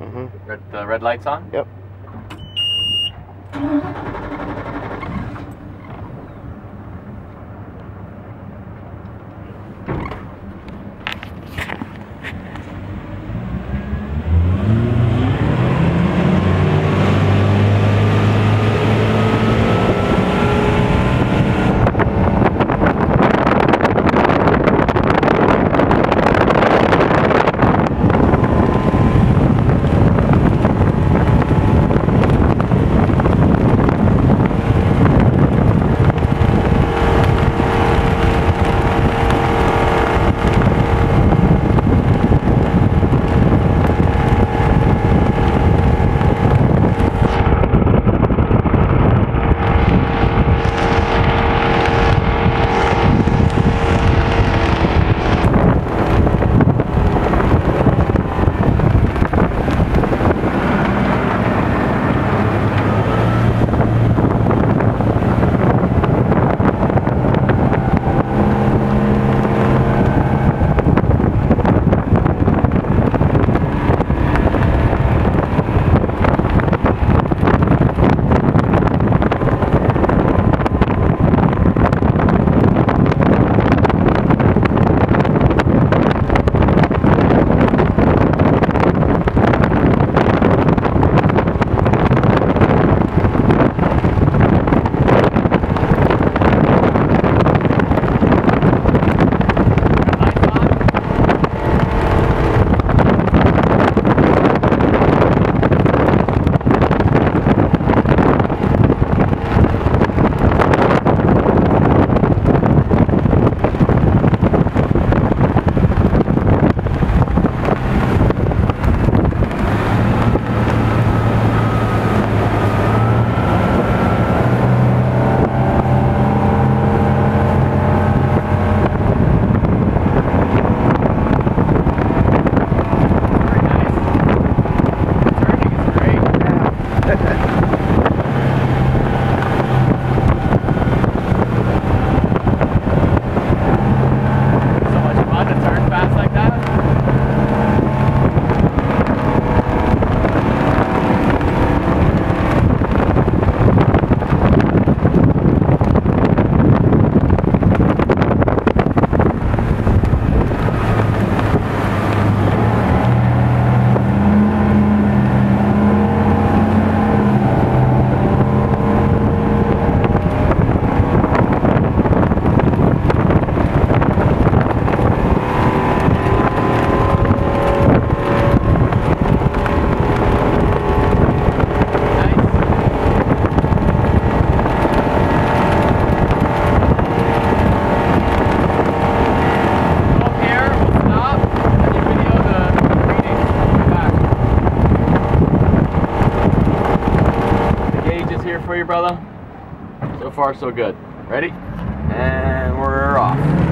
Mm-hmm. Red, the red light's on? Yep. Here for you, brother. So far, so good. Ready? And we're off.